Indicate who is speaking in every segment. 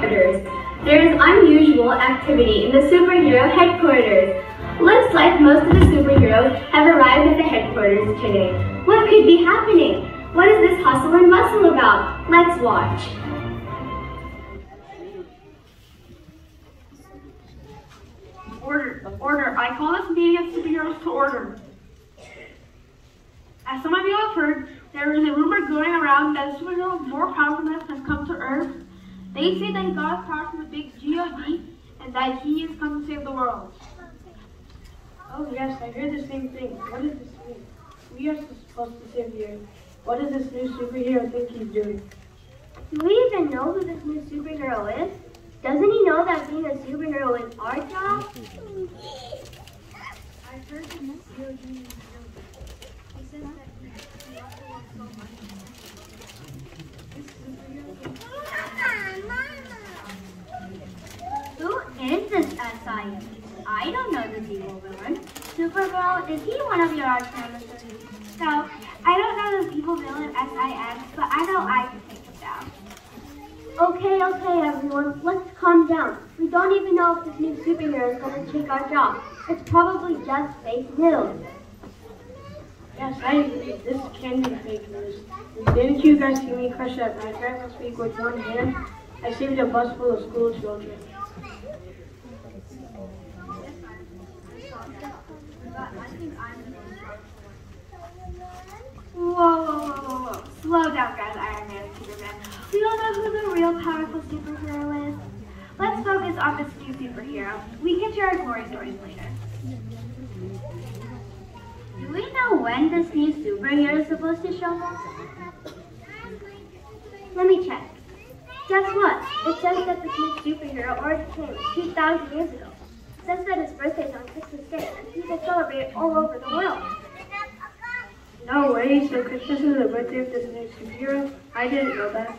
Speaker 1: There is unusual activity in the superhero headquarters. Looks like most of the superheroes have arrived at the headquarters today. What could be happening? What is this hustle and bustle about? Let's watch.
Speaker 2: Order, order. I call this meeting of superheroes to order. As some of you have heard, there is a rumor going around that a superhero more powerful than has come to Earth. They say that his power from the big G.O.D. and that he is come to save the world.
Speaker 3: Oh yes, I hear the same thing. What does this mean? We are supposed to save the Earth. What does this new superhero think he's doing?
Speaker 1: Do we even know who this new superhero is? Doesn't he know that being a superhero is our job?
Speaker 3: I've heard the new GOD He says that he also wants so much. This superhero
Speaker 1: Who is I don't know the evil villain. Supergirl, is he one of your arch nemesis?
Speaker 4: So, I don't know the evil villain SIM, but I know I can take him down.
Speaker 1: Okay, okay, everyone, let's calm down. We don't even know if this new superhero is going to take our job. It's probably just fake news.
Speaker 3: Yes, I agree. This can be fake news. Didn't you guys see me crush that rat guy last week with one hand? I saved a bus full of school children.
Speaker 4: Whoa. Slow down, guys, Iron Man and Superman. We all know who the real powerful superhero is. Let's focus on this new superhero. We can share our glory stories later.
Speaker 1: Do we know when this new superhero is supposed to show up? Let me check. Guess what? It says that this new superhero already came 2,000 years ago. Says that his birthday is on Christmas Celebrate all over the world.
Speaker 3: No way, so Christmas is the birthday of this new superhero? I didn't know that.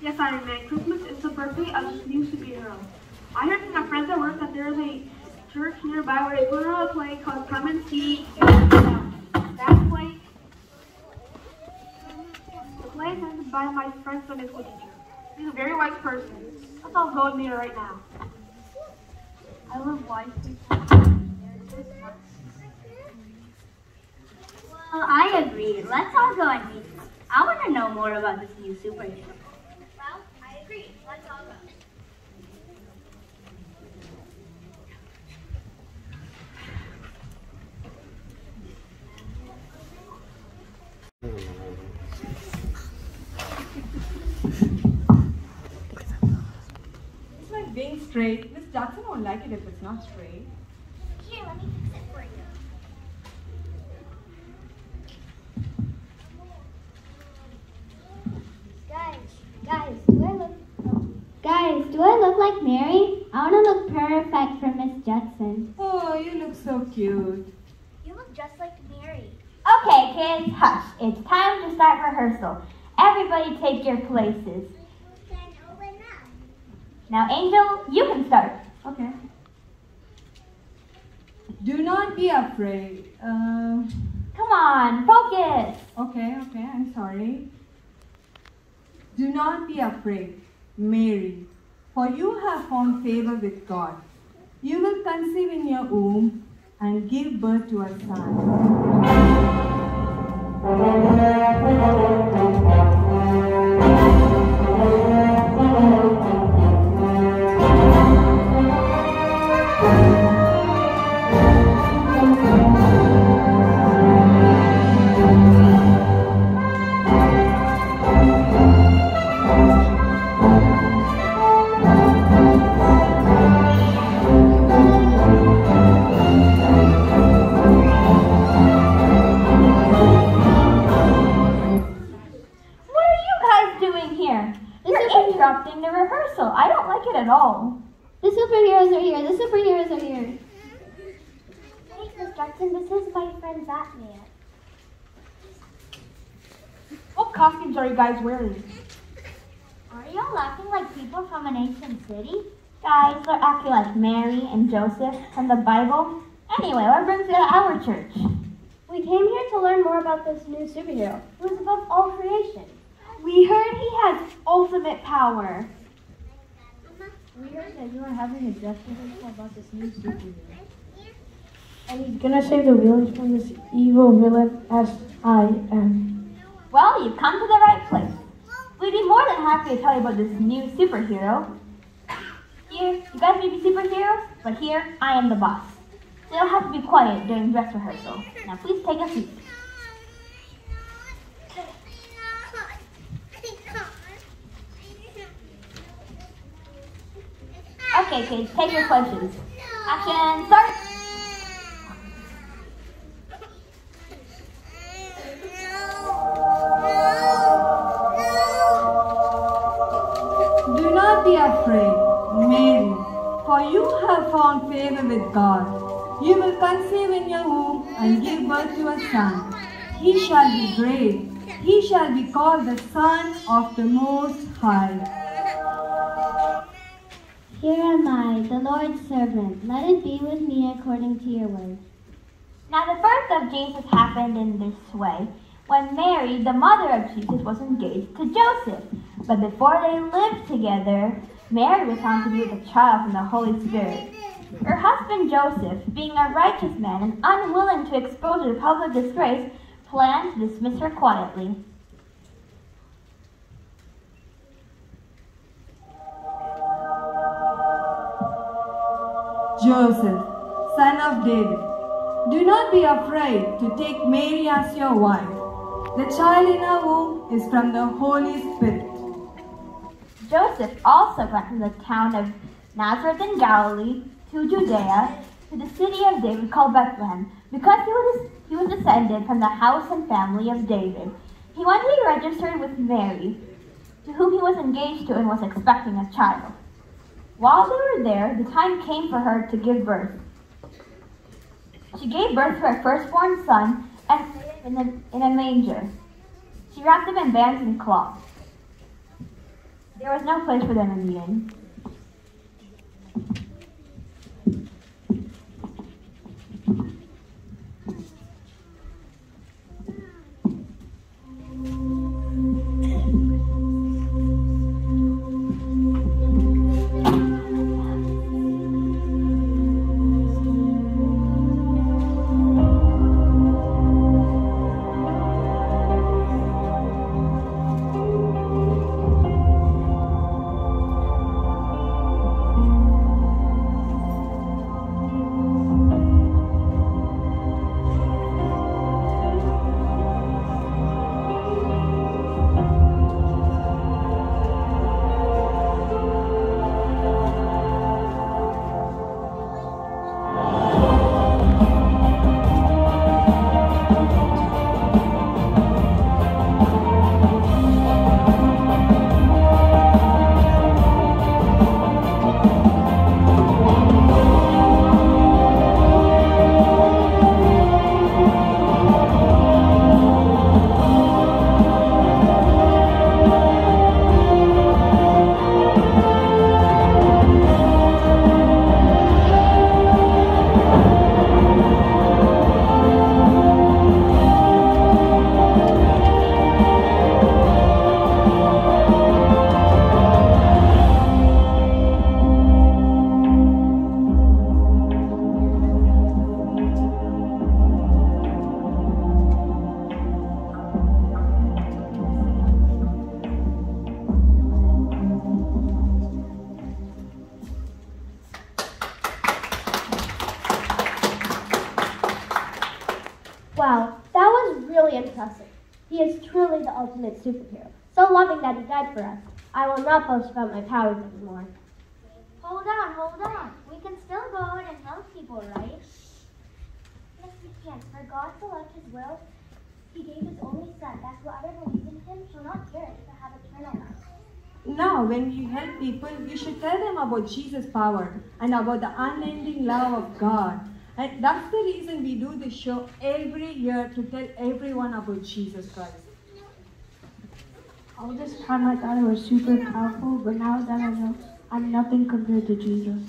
Speaker 2: Yes, Iron Man. Christmas is the birthday of this new superhero. I heard from my friends at work that there is a church nearby where they put on a play called Come and See. That play, the play is by my friend's Sunday school teacher. He's a very wise person. Let's all go and meet right now. I love wise.
Speaker 1: Well, I agree. Let's all go and meet him. I want to know more about this new superhero. Well, I agree. Let's all go.
Speaker 5: It's like being straight. Miss Jackson won't like it if it's not straight.
Speaker 1: Here, let me fix it for you.
Speaker 6: Guys, guys, do I look Guys, do I look like Mary? I want to look perfect for Miss Judson.
Speaker 5: Oh, you look so cute.
Speaker 1: You look just like Mary.
Speaker 6: Okay, kids, hush. It's time to start rehearsal. Everybody take your places. Now, Angel, you can start.
Speaker 5: Okay. Do not be afraid. Uh,
Speaker 6: Come on, focus.
Speaker 5: okay, okay, I'm sorry. Do not be afraid, Mary, for you have found favor with God. You will conceive in your womb and give birth to a son.
Speaker 6: At all.
Speaker 7: The superheroes are here. The superheroes are here.
Speaker 6: Hey, Miss Jackson, this is my friend Batman.
Speaker 2: What costumes are you guys wearing?
Speaker 6: Are y'all acting like people from an ancient city? Guys, they're acting like Mary and Joseph from the Bible. Anyway, what brings you to our church?
Speaker 1: We came here to learn more about this new superhero who is above all creation.
Speaker 6: We heard he has
Speaker 7: ultimate power.
Speaker 6: We heard that you are having a death rehearsal about this new superhero.
Speaker 3: And he's gonna save the village from this evil villain S-I-M.
Speaker 7: Well, you've come to the right place. We'd be more than happy to tell you about this new superhero. Here, you guys may be superheroes, but here, I am the boss. So you'll have to be quiet during dress rehearsal. Now please take a seat. Okay, take your questions. Action, start!
Speaker 5: Do not be afraid, Mary, for you have found favor with God. You will conceive in your womb and give birth to a son. He shall be great. He shall be called the Son of the Most High.
Speaker 6: Here am I, the Lord's servant. Let it be with me according to your word.
Speaker 7: Now the birth of Jesus happened in this way. When Mary, the mother of Jesus, was engaged to Joseph. But before they lived together, Mary was found to be with child from the Holy Spirit. Her husband Joseph, being a righteous man and unwilling to expose her to public disgrace, planned to dismiss her quietly.
Speaker 5: Joseph, son of David, do not be afraid to take Mary as your wife. The child in her womb is from the Holy Spirit.
Speaker 7: Joseph also went from the town of Nazareth in Galilee to Judea, to the city of David called Bethlehem, because he was, he was descended from the house and family of David. He went to be registered with Mary, to whom he was engaged to and was expecting a child. While they were there, the time came for her to give birth. She gave birth to her firstborn son and laid him in a, in a manger. She wrapped him in bands and cloths. There was no place for them in the inn.
Speaker 1: Really impressive. He is truly the ultimate superhero. So loving that he died for us. I will not boast about my powers anymore.
Speaker 7: Hold on, hold on. We can still go out and help people, right?
Speaker 6: Yes, we can. For God so loved his world, he gave his only son, that whoever believes in him shall not perish but have eternal life.
Speaker 5: Now, when you help people, you should tell them about Jesus' power and about the unending love of God. And that's the reason we do this show every year to tell everyone about Jesus Christ.
Speaker 3: All this time I thought it was super powerful, but now that I know, I'm nothing compared to Jesus.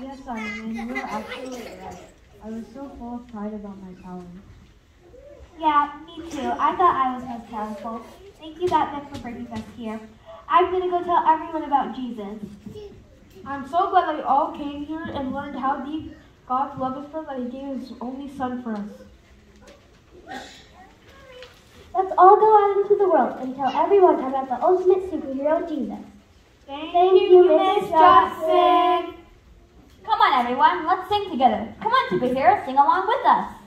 Speaker 8: Yes, I mean, you're absolutely right. I was so full of pride about my power.
Speaker 7: Yeah, me too. I thought I was most powerful.
Speaker 4: Thank you, Batman, for bringing us here. I'm going to go tell everyone about Jesus.
Speaker 2: I'm so glad that we all came here and learned how deep God's love is for us that He gave His only Son for us.
Speaker 7: Let's all go out into the world and tell everyone about the ultimate superhero, Jesus.
Speaker 4: Thank,
Speaker 7: Thank you, Miss Johnson.
Speaker 6: Come on, everyone. Let's sing together. Come on, superhero, sing along with us.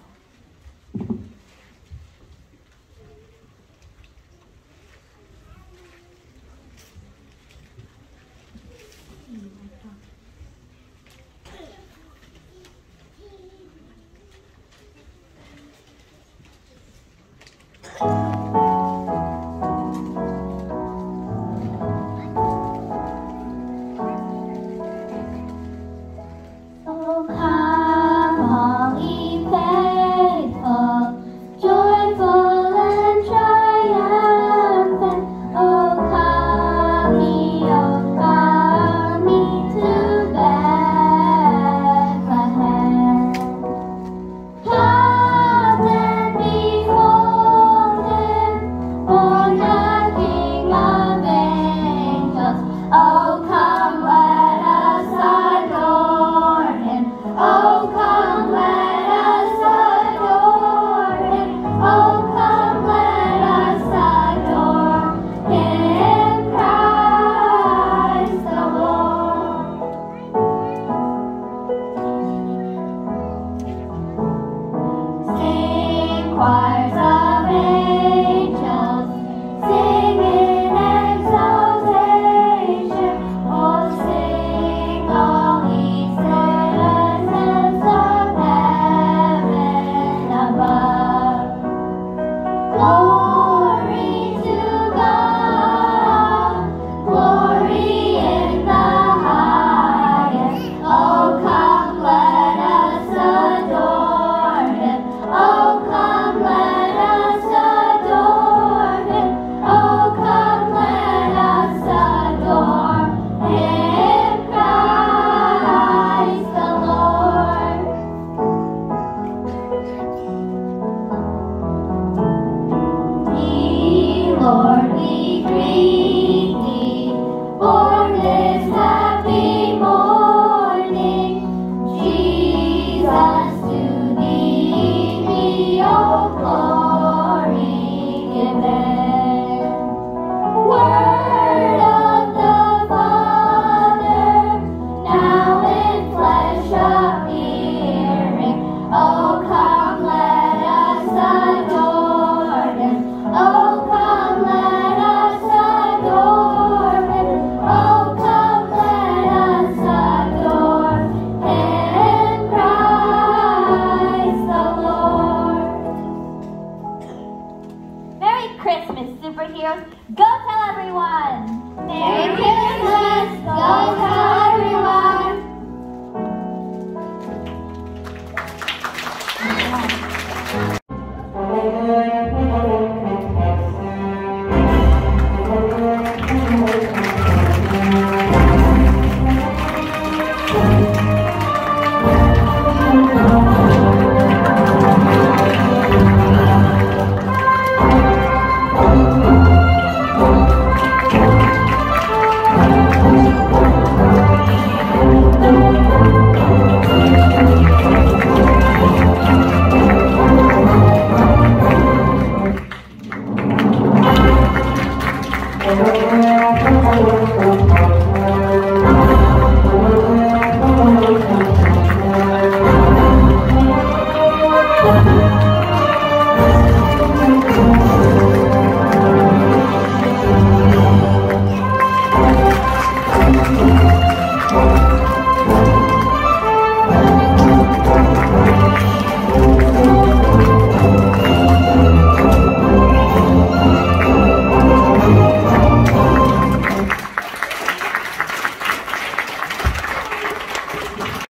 Speaker 6: Christmas, superheroes. Go tell everyone!
Speaker 7: Merry Christmas! Go tell everyone!